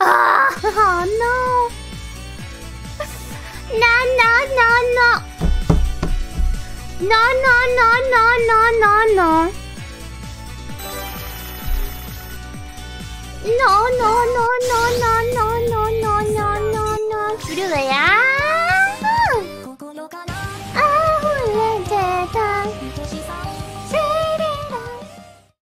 Ah, oh, no. No, no, no, no. No, no, no, no, no, no, no. No, no, no,